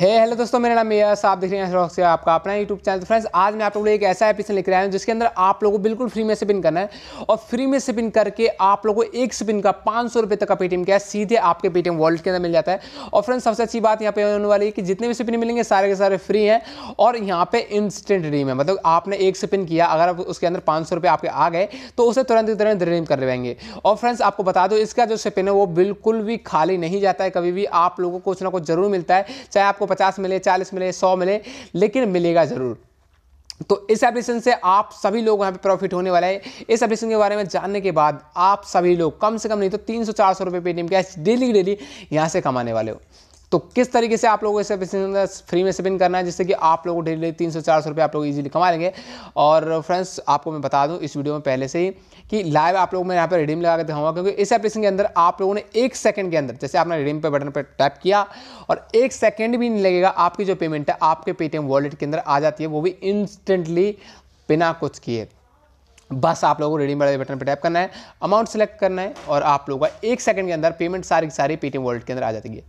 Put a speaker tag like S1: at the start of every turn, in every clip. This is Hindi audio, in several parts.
S1: हे hey, हेलो दोस्तों मेरा नाम यस आप देख रहे हैं से आपका अपना यूट्यूब चैनल तो फ्रेंड्स आज मैं आप लोगों को एक ऐसा एपिसन लेकर आया हूँ जिसके अंदर आप लोगों को बिल्कुल फ्री में स्पिन करना है और फ्री में स्पिन करके आप लोगों को एक स्पिन का पाँच सौ रुपये तक का पेटीएम कैश सीधे आपके पेटीएम वॉलेट के अंदर मिल जाता है। और फ्रेंड्स सबसे अच्छी बात यहाँ पे होने वाली है कि जितने भी स्पिन मिलेंगे सारे के सारे फ्री हैं और यहाँ पे इंस्टेंट रिडीम है। मतलब आपने एक स्पिन किया अगर आप उसके अंदर पाँच सौ आपके आ गए तो उसे तुरंत तुरंत रिडीम कर लेंगे और फ्रेंड्स आपको बता दो इसका जो स्पिन है वो बिल्कुल भी खाली नहीं जाता है। कभी भी आप लोगों को कुछ ना कुछ ज़रूर मिलता है चाहे आपको पचास मिले, चालीस मिले, सौ मिले, लेकिन मिलेगा ज़रूर। तो इस एप्लीकेशन से आप सभी लोग यहाँ पे प्रॉफिट होने वाला है। इस एप्लीकेशन के बारे में जानने के बाद आप सभी लोग कम से कम नहीं तो तीन सौ, चार सौ रुपये पेटीएम कैश डेली डेली यहाँ से कमाने वाले हो। तो किस तरीके से आप लोगों को फ्री में स्पिन करना है, जिससे कि आप लोगों को डेली तीन सौ चार सौ रुपये आप लोग इजीली कमा लेंगे? और फ्रेंड्स आपको मैं बता दूँ, इस वीडियो में पहले से ही कि लाइव आप लोगों में यहाँ पर रिडीम लगा के दिखाऊँगा, क्योंकि इस एप्लीकेशन के अंदर आप लोगों ने एक सेकंड के अंदर, जैसे आपने रिडीम पे बटन पर टैप किया, और एक सेकंड भी नहीं लगेगा, आपकी जो पेमेंट है, आपके पेटीएम वॉलेट के अंदर आ जाती है, वो भी इंस्टेंटली बिना कुछ किए। बस आप लोगों को रेडी वाले बटन पर टैप करना है अमाउंट सेलेक्ट करना है और आप लोगों का एक सेकंड के अंदर पेमेंट सारी की सारी पेटीएम वॉलेट के अंदर आ जाती है।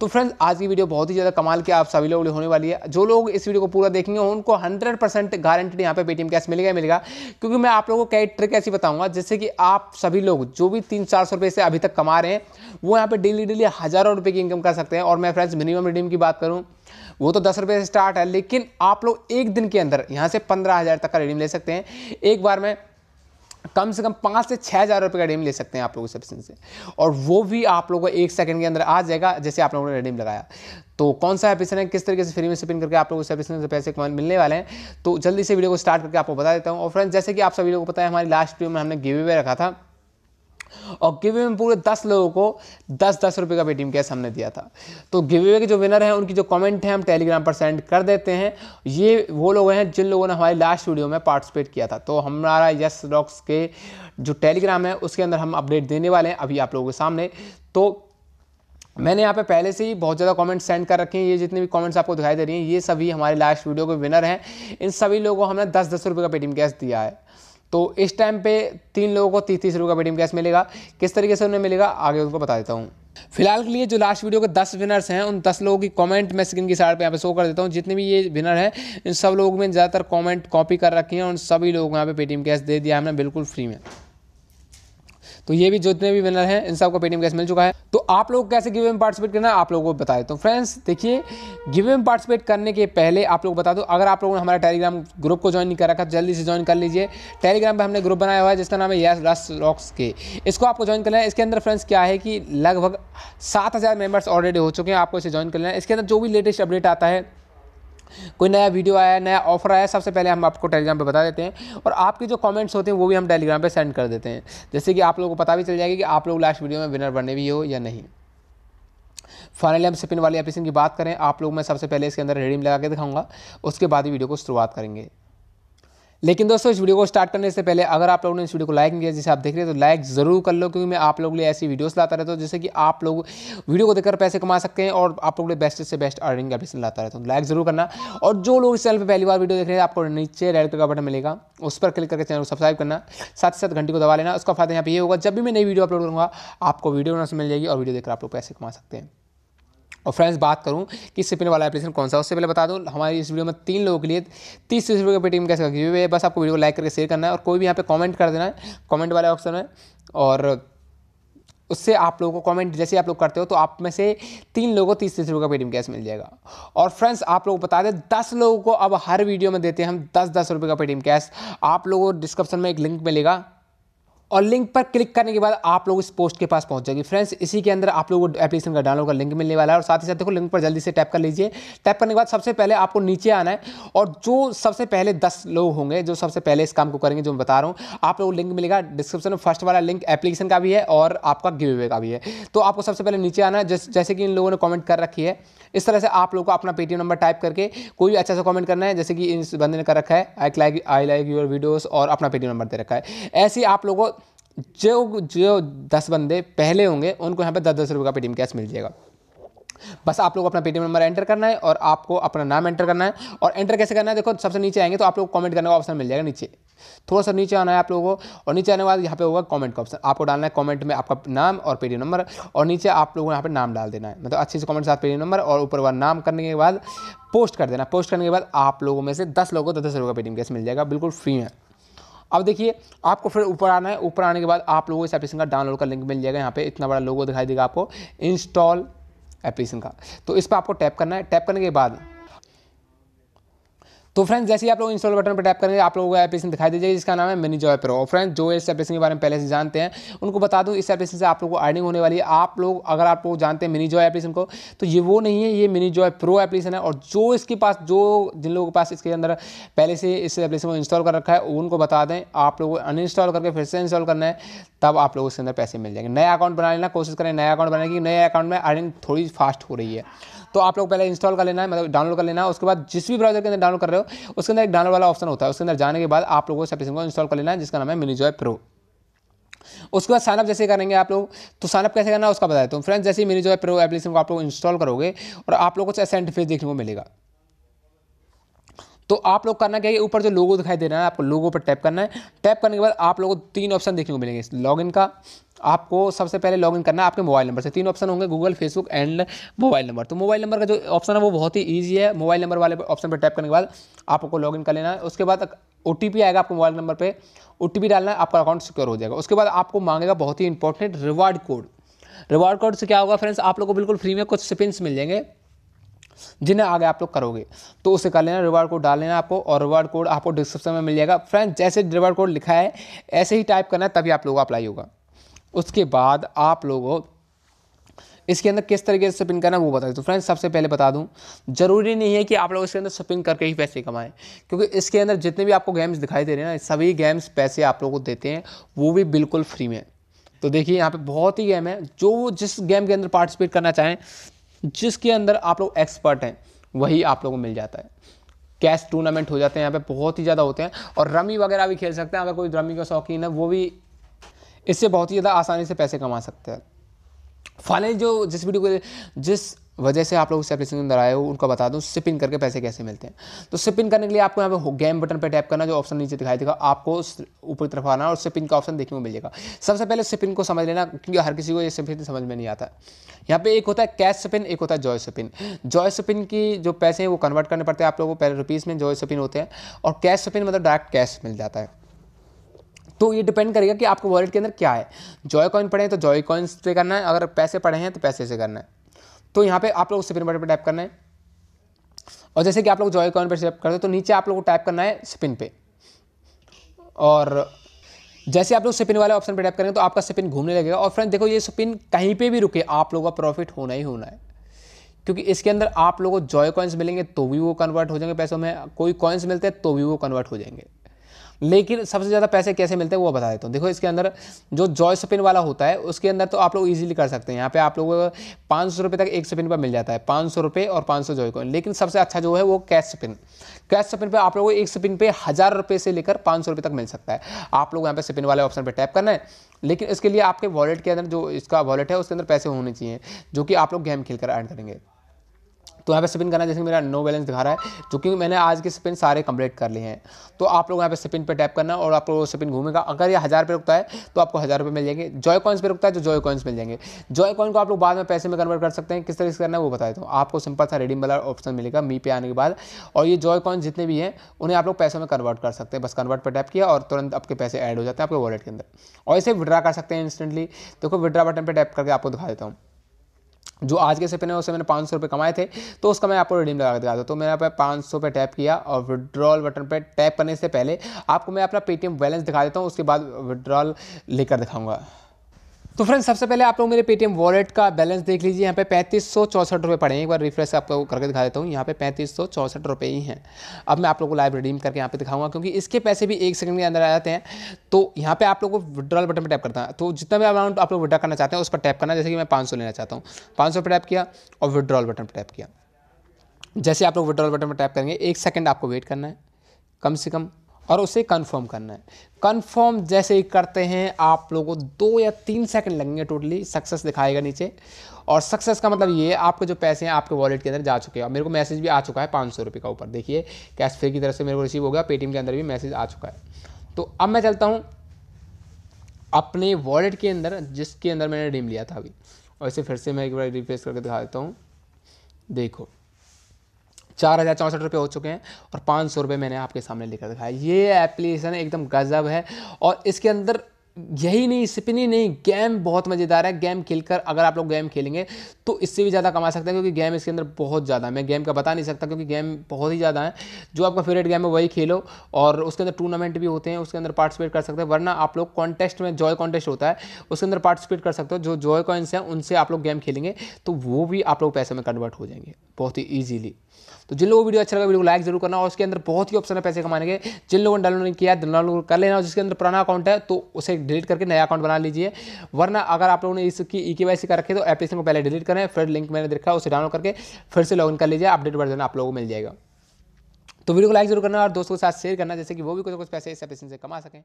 S1: तो फ्रेंड्स आज की वीडियो बहुत ही ज़्यादा कमाल की आप सभी लोगों होने वाली है। जो लोग इस वीडियो को पूरा देखेंगे, उनको हंड्रेड परसेंट गारंटेड यहाँ पे पेटीएम कैश मिलेगा मिलेगा। क्योंकि मैं आप लोगों को कई ट्रिक ऐसी बताऊँगा, जिससे कि आप सभी लोग जो भी तीन चार सौ रुपये से अभी तक कमा रहे हैं, वो यहाँ पर डेली डेली हज़ारों रुपये की इनकम कर सकते हैं। और मैं फ्रेंड्स मिनिमम रिडीम की बात करूँ वो तो दस रुपये से स्टार्ट है, लेकिन आप लोग एक दिन के अंदर यहाँ से पंद्रह हज़ार तक का रिडीम ले सकते हैं। एक बार में कम से कम पाँच से छः हज़ार रुपये का रिडीम ले सकते हैं आप लोग सब्सिन से। और वो भी आप लोगों को एक सेकंड के अंदर आ जाएगा, जैसे आप लोगों ने रिडीम लगाया। तो कौन सा एपिसन है, किस तरीके से फ्री में स्पिन करके आप लोगों को एपिसन से पैसे मिलने वाले हैं तो जल्दी से वीडियो को स्टार्ट करके आपको बता देता हूँ। और फ्रेंड्स जैसे कि आप सभी लोगों को पता है, हमारी लास्ट वीडियो में हमने गिव रखा था। और गिव में पूरे दस लोगों को दस दस रुपये का पेटीएम कैश हमने दिया था। तो गिव के जो विनर हैं, उनकी जो कमेंट है, हम टेलीग्राम पर सेंड कर देते हैं। ये वो लोग हैं जिन लोगों ने हमारी लास्ट वीडियो में पार्टिसिपेट किया था। तो हमारा यस डॉक्स के जो टेलीग्राम है, उसके अंदर हम अपडेट देने वाले हैं अभी आप लोगों के सामने। तो मैंने यहाँ पे पहले से ही बहुत ज़्यादा कमेंट्स सेंड कर रखे हैं। ये जितने भी कमेंट्स आपको दिखाई दे रही हैं, ये सभी हमारे लास्ट वीडियो के विनर हैं। इन सभी लोगों को हमने दस दस रुपये का पेटीएम कैश दिया है। तो इस टाइम पे तीन लोगों को तीस तीस रुपये का पेटीएम कैश मिलेगा। किस तरीके से उन्हें मिलेगा, आगे उनको बता देता हूँ। फ़िलहाल के लिए जो लास्ट वीडियो के दस विनर्स हैं, उन दस लोगों की कमेंट मैं स्क्रीन की साइड पे यहाँ पे शो कर देता हूँ। जितने भी ये विनर हैं, इन सब लोगों में ज़्यादातर कमेंट कॉपी कर रखी हैं उन सभी लोगों को यहाँ पे पेटीएम कैश दे दिया हमने, बिल्कुल फ्री में। तो ये भी जितने भी विनर हैं इन सबको पेटीएम कैश मिल चुका है। तो आप लोग कैसे गिवे में पार्टिसिपेट करना है, आप लोगों को बता देता हूँ। फ्रेंड्स देखिए गिवे में पार्टिसिपेट करने के पहले आप लोग बता दो, अगर आप लोगों ने हमारा टेलीग्राम ग्रुप को ज्वाइन नहीं कर रखा तो जल्दी से ज्वाइन कर लीजिए। टेलीग्राम पर हमने ग्रुप बनाया हुआ है, जिसका नाम है यस रस रॉक्स के। इसको आपको ज्वाइन करना है। इसके अंदर फ्रेंड्स क्या है कि लगभग सात हज़ार मेंबर्स ऑलरेडी हो चुके हैं, आपको इसे ज्वाइन कर लेना है। इसके अंदर जो भी लेटेस्ट अपडेट आता है कोई नया वीडियो आया, नया ऑफ़र आया, सबसे पहले हम आपको टेलीग्राम पर बता देते हैं और आपके जो कॉमेंट्स होते हैं, वो भी हम टेलीग्राम पर सेंड कर देते हैं। जैसे कि आप लोगों को पता भी चल जाएगा कि आप लोग लास्ट वीडियो में विनर बने भी हो या नहीं। फाइनली हम स्पिन वाली एप्लीकेशन की बात करें। आप लोग, मैं सबसे पहले इसके अंदर रेडीम लगा के दिखाऊँगा। उसके बाद ही वीडियो को शुरुआत करेंगे। लेकिन दोस्तों, इस वीडियो को स्टार्ट करने से पहले अगर आप लोगों ने इस वीडियो को लाइक नहीं किया, जिसे आप देख रहे हैं तो लाइक ज़रूर कर लो, क्योंकि मैं आप लोगों के लिए ऐसी वीडियोस लाता रहता हूँ, जिससे कि आप लोग वीडियो को देखकर पैसे कमा सकते हैं और आप लोग बेस्ट से बेस्ट अर्निंग एप्लीकेशन लाता रहता हूँ। लाइक ज़रूर करना। और जो लोग इस चैनल पर पहली बार वीडियो देख रहे हैं, आपको नीचे रेड कलर का बटन मिलेगा। उस पर क्लिक करके चैनल को सब्सक्राइब करना। साथ ही साथ घंटी को दबा लेना। उसका फ़ायदा यहाँ पर ये होगा, जब भी मैं नई वीडियो अपलोड करूँगा, आपको वीडियो मिल जाएगी और वीडियो देखकर आप लोग पैसे कमा सकते हैं। और फ्रेंड्स बात करूँ कि सिपिन वाला एप्लीकेशन कौन सा उससे पहले बता दूँ, हमारी इस वीडियो में तीन लोगों के लिए तीस तीस रुपये का पेटीएम कैसे है, बस आपको वीडियो को लाइक करके शेयर करना है और कोई भी यहाँ पे कमेंट कर देना है कमेंट वाले ऑप्शन में और उससे आप लोगों को कमेंट जैसे आप लोग करते हो तो आप में से तीन लोगों को तीस तीस रुपये का पेटीएम कैश मिल जाएगा। और फ्रेंड्स आप लोग बता दें, दस लोगों को अब हर वीडियो में देते हैं हम दस दस रुपये का पेटीएम कैश। आप लोगों को डिस्क्रिप्शन में एक लिंक मिलेगा और लिंक पर क्लिक करने के बाद आप लोग इस पोस्ट के पास पहुँच जाएगी फ्रेंड्स इसी के अंदर आप लोगों को एप्लीकेशन का डाउनलोड का लिंक मिलने वाला है और साथ ही साथ देखो लिंक पर जल्दी से टैप कर लीजिए। टैप करने के बाद सबसे पहले आपको नीचे आना है और जो सबसे पहले दस लोग होंगे, जो सबसे पहले इस काम को करेंगे, जो मैं बता रहा हूँ, आप लोग लिंक मिलेगा। डिस्क्रिप्शन में फ़र्स्ट वाला लिंक एप्लीकेशन का भी है और आपका गिव अवे का भी है। तो आपको सबसे पहले नीचे आना है, जैसे कि इन लोगों ने कॉमेंट कर रखी है, इस तरह से आप लोग को अपना पेटीएम नंबर टाइप करके कोई भी अच्छा सा कमेंट करना है, जैसे कि इस बंदे ने कर रखा है I like I like your videos और अपना पेटीएम नंबर दे रखा है। ऐसे ही आप लोगों जो जो दस बंदे पहले होंगे, उनको यहाँ पे दस दस रुपये का पेटीएम कैश मिल जाएगा। बस आप लोग अपना पेटीएम नंबर एंटर करना है और आपको अपना नाम एंटर करना है। और एंटर कैसे करना है? देखो, सबसे नीचे आएँगे तो आप लोग कमेंट करने का ऑप्शन मिल जाएगा नीचे। थोड़ा सा नीचे आना है आप लोगों को और नीचे आने के बाद यहाँ पे होगा कमेंट का ऑप्शन आपको डालना है कमेंट में आपका नाम और पेटीएम नंबर और नीचे आप लोगों को यहाँ पे नाम डाल देना है। मतलब अच्छे से कमेंट साथ पेटीएम नंबर और ऊपर वाला नाम करने के बाद पोस्ट कर देना। पोस्ट करने के बाद आप लोगों में से दस लोगों को दस दस रुपये का पेटीएम कैश मिल जाएगा। बिल्कुल फ्री है अब देखिए, आपको फिर ऊपर आना है। ऊपर आने के बाद आप लोगों को इस एप्लीकेशन का डाउनलोड का लिंक मिल जाएगा। यहाँ पे इतना बड़ा लोगो दिखाई देगा आपको। इंस्टॉल एप्लीकेशन का। तो इस पर आपको टैप करना है। टैप करने के बाद तो फ्रेंड्स जैसे ही आप लोग इंस्टॉल बटन पर टैप करेंगे, आप लोगों को एप्लीकेशन दिखाई दीजिए जिसका नाम है मिनी जॉय प्रो फ्रेंड्स जो इस एप्लीकेशन के बारे में पहले से जानते हैं, उनको बता दूँ, इस एप्लीकेशन से आप लोगों को अर्निंग होने वाली है। आप लोग, अगर आप लोग जानते हैं मिनी जॉय एप्लीकेशन को तो ये वो नहीं है, ये मिनी जॉय प्रो एप्लीकेशन है। और जो इसके पास, जो जिन लोगों के पास इसके अंदर पहले से इस एप्लीकेशन को इंस्टॉल कर रखा है, उनको बता दें, आप लोगों को अनइंस्टॉल करके फिर से इंस्टॉल करना है, तब आप लोगों इसके अंदर पैसे मिल जाएँगे। नया अकाउंट बना लेना कोशिश करें, नया अकाउंट बनाने की, नए अकाउंट में अर्निंग थोड़ी फास्ट हो रही है। तो आप लोग पहले इंस्टॉल कर लेना है मतलब डाउनलोड कर लेना है उसके बाद जिस भी ब्राउज़र के अंदर डाउनलोड कर रहे हो, उसके अंदर एक डाउनलोड वाला ऑप्शन होता है, उसके अंदर जाने के बाद आप लोगों को एप्लीकेशन को इंस्टॉल कर लेना है जिसका नाम है मिनीजॉय प्रो उसके बाद साइनअप जैसे करेंगे आप लोग तो साइनअप कैसे करना है उसका बताया। तो फ्रेंड्स जैसे मिनी जॉय प्रो एप्लीकेशन को आप लोग इंस्टॉल करोगे, और आप लोग को ऐसा इंटरफेस देखने को मिलेगा। तो आप लोग करना क्या है? ऊपर जो लोगो दिखाई दे रहा है, आपको लोगो पर टैप करना है। टैप करने के बाद आप लोगों को तीन ऑप्शन देखने को मिलेंगे। लॉगिन का आपको सबसे पहले लॉगिन करना है आपके मोबाइल नंबर से। तीन ऑप्शन होंगे Google Facebook and mobile number तो मोबाइल नंबर का जो ऑप्शन है, वो बहुत ही ईजी है। मोबाइल नंबर वाले ऑप्शन पर टैप करने के बाद आपको लॉगिन कर लेना है। उसके बाद ओटीपी आएगा आपको मोबाइल नंबर पर ओ डालना है, आपका अकाउंट सिक्योर हो जाएगा। उसके बाद आपको मांगेगा बहुत ही important reward code reward code से क्या होगा फ्रेंड्स आप लोग को बिल्कुल फ्री में कुछ स्पिन्स मिल जाएँगे। जिन्हें आगे आप लोग करोगे। तो उसे कर लेना रिवार्ड कोड डाल लेना आपको और रिवार्ड कोड आपको डिस्क्रिप्शन में मिल जाएगा। फ्रेंड्स जैसे रिवार्ड कोड लिखा है, ऐसे ही टाइप करना है, तभी आप लोगों का अप्लाई होगा। उसके बाद आप लोगों इसके अंदर किस तरीके से स्पिन करना है वो बता दें तो फ्रेंड्स सबसे पहले बता दूँ, ज़रूरी नहीं है कि आप लोग इसके अंदर स्पिन करके ही पैसे कमाएँ, क्योंकि इसके अंदर जितने भी आपको गेम्स दिखाई दे रहे हैं ना, सभी गेम्स पैसे आप लोगों को देते हैं, वो भी बिल्कुल फ्री में। तो देखिए, यहाँ पे बहुत ही गेम है, जो जिस गेम के अंदर पार्टिसिपेट करना चाहें जिसके अंदर आप लोग एक्सपर्ट हैं, वही आप लोगों को मिल जाता है। कैश टूर्नामेंट हो जाते हैं, यहाँ पे बहुत ही ज़्यादा होते हैं। और रमी वगैरह भी खेल सकते हैं, अगर कोई रमी का शौकीन है, वो भी इससे बहुत ही ज़्यादा आसानी से पैसे कमा सकते हैं। फाइनली जो जिस वीडियो को जिस वजह से आप लोग इस एप्लीकेशन के अंदर आए हो, उनको बता दूँ सिपिन करके पैसे कैसे मिलते हैं। तो सिपिन करने के लिए आपको यहाँ पे गेम बटन पे टैप करना, जो ऑप्शन नीचे दिखाई देगा, आपको ऊपर तरफ़ आना और सिपिन का ऑप्शन देखने को मिल जाएगा सबसे पहले सिपिन को समझ लेना, क्योंकि हर किसी को ये सिपिन समझ में नहीं आता। यहाँ पे एक होता है कैश सिपिन एक होता है जॉय सिपिन जॉय सिपिन की जो पैसे हैं, वो कन्वर्ट करने पड़ते हैं आप लोगों को, पहले रुपीज़ में जॉय सिपिन होते हैं, और कैश सिपिन मतलब डायरेक्ट कैश मिल जाता है। तो ये डिपेंड करेगा कि आपको वॉलेट के अंदर क्या है। जॉय कॉइन पड़े हैं तो जॉय कॉइन्स पे करना है, अगर पैसे पड़े हैं तो पैसे से करना है। तो यहाँ पे आप लोग स्पिन बटन पर टाइप करना है। और जैसे कि आप लोग जॉय कॉइन पर टाइप करते हो तो नीचे आप लोग को टाइप करना है स्पिन पे। और जैसे आप लोग स्पिन वाले ऑप्शन पर टाइप करेंगे तो आपका स्पिन घूमने लगेगा। और फ्रेंड देखो ये स्पिन कहीं पे भी रुके, आप लोगों का प्रॉफिट होना ही होना है। क्योंकि इसके अंदर आप लोगों को जॉय कॉइन्स मिलेंगे तो भी वो कन्वर्ट हो जाएँगे पैसों में। कोई कॉइन्स मिलते हैं तो भी वो कन्वर्ट हो जाएँगे। लेकिन सबसे ज़्यादा पैसे कैसे मिलते हैं वो बता देता हूँ। देखो, इसके अंदर जो जॉय स्पिन वाला होता है, उसके अंदर तो आप लोग इजीली कर सकते हैं। यहाँ पे आप लोगों को पाँच सौ रुपये तक एक स्पिन पर मिल जाता है, पाँच सौ रुपये और पाँच सौ जॉय कॉइन लेकिन सबसे अच्छा जो है वो कैश स्पिन कैश स्पिन पर आप लोगों को एक स्पिन पे हज़ार रुपये से लेकर पाँच सौ रुपये तक मिल सकता है। आप लोग यहाँ पे स्पिन वाले ऑप्शन पर टैप करना है। लेकिन इसके लिए आपके वॉलेट के अंदर जो इसका वॉलेट है, उसके अंदर पैसे होने चाहिए, जो कि आप लोग गेम खेल कर करेंगे। तो यहाँ पे स्पिन करना जैसे मेरा नो बैलेंस दिखा रहा है क्योंकि मैंने आज के स्पिन सारे कंप्लीट कर लिए हैं। तो आप लोग यहाँ पे स्पिन पे टैप करना और आप लोग स्पिन घूमेगा। अगर ये हज़ार रुपये रुकता है तो आपको हज़ार रुपये मिल जाएँगे। जॉय कॉइन्स पे रुकता है तो जॉय कॉइन्स मिल जाएँगे। जॉय कॉइन को आप लोग बाद में पैसे में कन्वर्ट कर सकते हैं। किस तरह से करना है, वो बताए तो आपको सिंपल सा रेडीम वाला ऑप्शन मिलेगा मी पे आने के बाद। और ये जॉय कॉइन जितने भी हैं, उन्हें आप लोग पैसों में कन्वर्ट कर सकते हैं। बस कन्वर्ट पर टैप किया और तुरंत आपके पैसे ऐड हो जाते हैं आपके वॉलेट के अंदर। और इसे विड्रा कर सकते हैं इंस्टेंटली देखो विड्रा बटन पर टैप करके आपको दिखा देता हूँ। जो आज के सेपन है उससे मैंने पाँच सौ रुपये कमाए थे तो उसका मैं आपको रिडीम लगा दिखा था तो मैंने आप पाँच सौ पे टैप किया और विड्रॉल बटन पे टैप करने से पहले आपको मैं अपना पेटीएम बैलेंस दिखा देता हूँ, उसके बाद विड्रॉल लेकर दिखाऊँगा। तो फ्रेंड्स सबसे पहले आप लोग मेरे पेटीएम वॉलेट का बैलेंस देख लीजिए। यहाँ पे पैंतीस सौ चौसठ रुपये पड़े हैं। एक बार रिफ्रेश आपको करके दिखा देता हूँ। यहाँ पे पैंतीस सौ चौसठ रुपये ही हैं। अब मैं आप लोगों को लाइव रिडीम करके यहाँ पे दिखाऊँगा, क्योंकि इसके पैसे भी एक सेकंड के अंदर आ जाते हैं। तो यहाँ पे आप लोग को विड्रॉल बटन पर टैप करता है। तो जितना भी अमाउंट आप लोग विड्रा करना चाहते हैं, उस पर टैप करना जैसे कि मैं पाँच सौ लेना चाहता हूँ। पाँच पर टैप किया और विड्रॉल बटन पर टैप किया। जैसे आप लोग विड्रॉल बटन पर टैप करेंगे, एक सेकेंड आपको वेट करना है। कम से कम और उसे कंफर्म करना है। कंफर्म जैसे ही करते हैं, आप लोगों को दो या तीन सेकंड लगेंगे टोटली सक्सेस दिखाएगा नीचे। और सक्सेस का मतलब ये, आपके जो पैसे हैं, आपके वॉलेट के अंदर जा चुके हैं। और मेरे को मैसेज भी आ चुका है पाँच सौ का ऊपर। देखिए कैश फ्री की तरफ़ से मेरे को रिसीव हो गया पेटीएम के अंदर भी मैसेज आ चुका है। तो अब मैं चलता हूँ अपने वॉलेट के अंदर, जिसके अंदर मैंने रिडीम लिया था अभी। और इसे फिर से मैं एक बार रिफ्रेश करके दिखा देता हूँ। देखो। चार हज़ार चौंसठ रुपये हो चुके हैं और पाँच सौ रुपये मैंने आपके सामने लेकर दिखाया ये एप्लीकेशन एकदम गज़ब है और इसके अंदर यही नहीं, सिपिन ही नहीं गेम बहुत मज़ेदार है। गेम खेलकर अगर आप लोग गेम खेलेंगे तो इससे भी ज़्यादा कमा सकते हैं क्योंकि गेम इसके अंदर बहुत ज़्यादा है। मैं गेम का बता नहीं सकता क्योंकि गेम बहुत ही ज़्यादा है। जो आपका फेवरेट गेम है वही खेलो और उसके अंदर टूर्नामेंट भी होते हैं, उसके अंदर पार्टिसिपेट कर सकते हैं, वरना आप लोग कॉन्टेस्ट में जॉय कॉन्टेस्ट होता है, उसके अंदर पार्टिसिपेट कर सकते हो। जो जॉय कॉइन्स हैं, उनसे आप लोग गेम खेलेंगे तो वो भी आप लोग पैसे में कन्वर्ट हो जाएँगे, बहुत ही ईजीली तो जिन लोगों को वीडियो अच्छा लगा, वीडियो को लाइक ज़रूर करना और उसके अंदर बहुत ही ऑप्शन है पैसे कमाने के। जिन लोगों ने डाउनलोड किया डाउनलोड कर लेना जिसके अंदर पुराना अकाउंट है तो उसे डिलीट करके नया अकाउंट बना लीजिए। वरना अगर आप लोगों ने इसकी ई के वाई का रखे तो एप्लीकेशन को पहले डिलीट करें, फिर लिंक मैंने देखा, उसे डाउनलोड करके फिर से लॉगिन कर लीजिए अपडेट वर्जन आप लोगों को मिल जाएगा। तो वीडियो को लाइक ज़रूर करना और दोस्तों के साथ शेयर करना जैसे कि वो भी कुछ कुछ पैसे इस एप्लीकेशन से कमा सकें।